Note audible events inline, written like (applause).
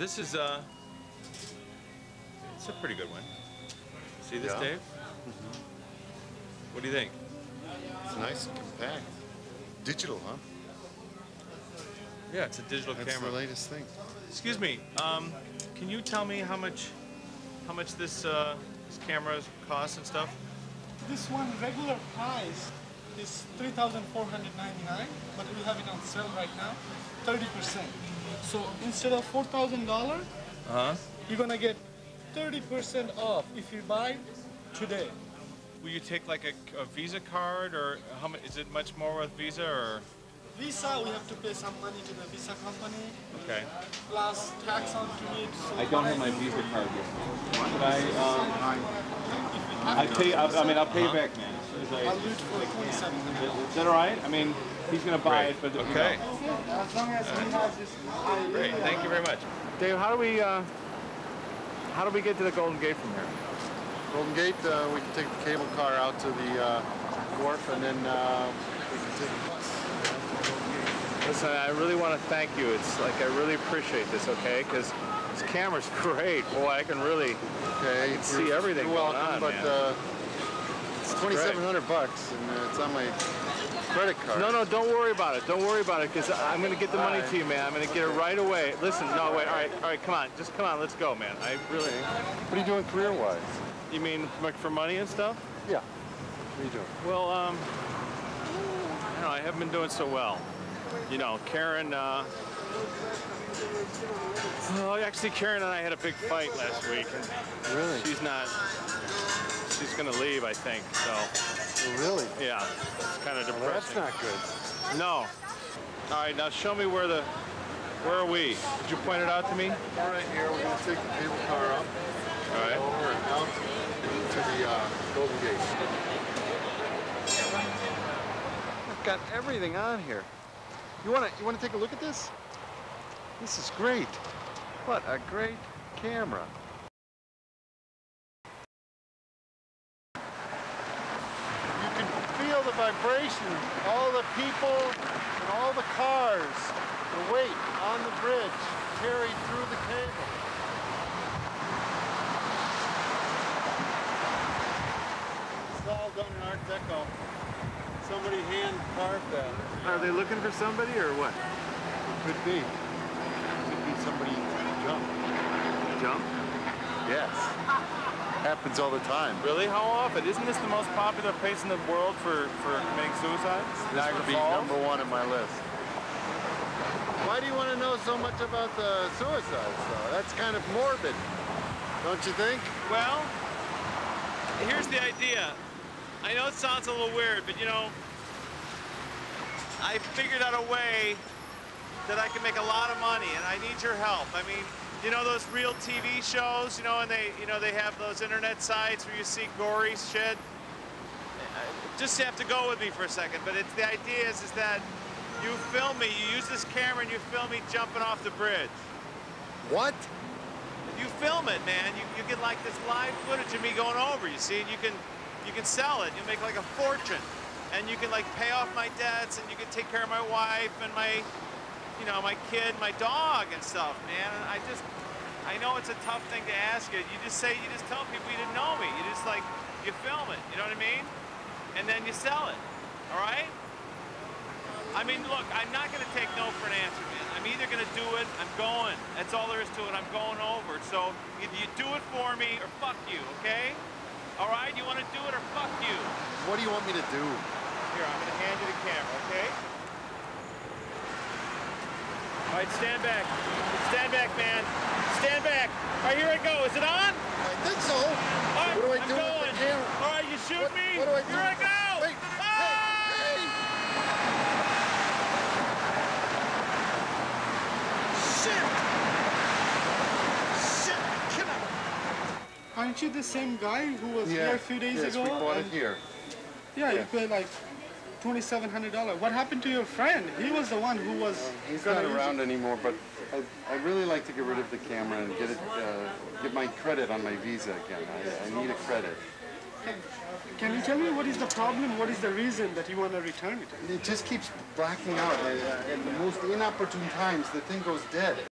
this is uh, it's a pretty good one. See this, Yeah. Dave? What do you think? It's nice and compact. Digital, huh? Yeah, it's a digital That's camera. the latest thing. Excuse me. Um, can you tell me how much, how much this uh, this camera costs and stuff? This one regular price is 3,499, but we have it on sale right now, 30%. So instead of $4,000, Uh huh. you're gonna get 30% off if you buy today. Will you take like a, a Visa card, or how much? Is it much more with Visa, or Visa, we have to pay some money to the Visa company, okay? plus tax on to it. So I don't have my Visa card yet. But I, um, I pay, I, I mean, I'll pay you back, man, as I, I'll do for 2700 is that all right? I mean, he's gonna buy it, but, you know. Okay. As long as he has this Great. Thank you very much. Dave, how do we, uh, how do we get to the Golden Gate from here? Golden Gate, uh, we can take the cable car out to the uh, wharf and then uh, we can take the bus. Listen, I really want to thank you. It's like I really appreciate this, okay? Because this camera's (laughs) great. Boy, I can really. Okay, can see everything You're going welcome, on, but uh, it's 2,700 bucks and uh, it's on my credit card. No, no, don't worry about it. Don't worry about it, because I'm going to get the money to you, man. I'm going to get it right away. Listen, no, wait, all right, all right, come on. Just come on, let's go, man. I really. What are you doing career-wise? You mean like for money and stuff? Yeah. What are you doing? Well, um, you know, I haven't been doing so well. You know, Karen, uh, well, actually, Karen and I had a big fight last week, and Really? she's not, she's gonna leave, I think, so, Really? yeah, it's kind of Well, that's depressing. not good. No. All right, now show me where the, where are we? Did you point it out to me? We're right here. We're going to take the cable car up, All right. over and out to the uh, Golden Gate. I've got everything on here. You want to you want to take a look at this? This is great. What a great camera. You can feel the vibration, all the people and all the cars, the weight on the bridge carried through the cable. It's all done in Art Deco. Somebody hand carved that. Are they looking for somebody or what? Could be. Could be somebody jump. Jump? Yes. Happens all the time. Really? How often? Isn't this the most popular place in the world for, for committing suicides? This would be Falls? number one on my list. Why do you want to know so much about the suicides, though? That's kind of morbid, don't you think? Well, here's the idea. I know it sounds a little weird, but you know, I figured out a way that I can make a lot of money, and I need your help. I mean, you know those real TV shows, you know, and they, you know, they have those internet sites where you see gory shit. Just have to go with me for a second, but it's the idea is, is that you film me, you use this camera, and you film me jumping off the bridge. What? You film it, man. You, you get like this live footage of me going over. You see, and you can you can sell it. You make like a fortune, and you can like pay off my debts, and you can take care of my wife and my, you know, my kid, my dog, and stuff, man. And I just, I know it's a tough thing to ask you. You just say, you just tell people you didn't know me. You just like, you film it. You know what I mean? And then you sell it. All right? I mean, look, I'm not going to take no for an answer, man. I'm either going to do it, I'm going. That's all there is to it. I'm going over. So either you do it for me or fuck you, okay? All right? You want to do it or fuck you? What do you want me to do? Here, I'm going to hand you the camera, okay? All right, stand back. Stand back, man. Stand back. All right, here I go. Is it on? I think so. All right, What do I I'm do with the going. camera? All right, you shoot What- me. what do I do? Here I go. Wait, Ah! hey, hey. Aren't you the same guy who was Yeah. here a few days yes, ago? we bought it here. Yeah, Yeah. you paid like twenty-seven hundred dollars. What happened to your friend? He was the one who was. He's not around anymore, but I, I really like to get rid of the camera and get it, uh, get my credit on my Visa again. I, I need a credit. it. Can you tell me what is the problem? What is the reason that you want to return it? It just keeps blacking out. Uh, at the most inopportune times, the thing goes dead.